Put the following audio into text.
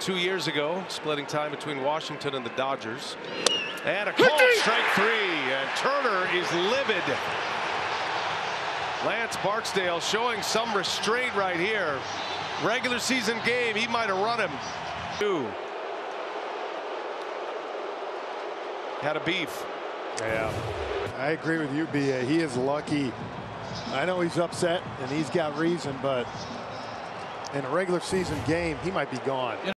two years ago, splitting time between Washington and the Dodgers. And a call, strike three, and Turner is livid. Lance Barksdale showing some restraint right here. Regular season game, he might have run him. Two. Had a beef. Yeah, I agree with you, B.A. He is lucky. I know he's upset and he's got reason, but in a regular season game, he might be gone.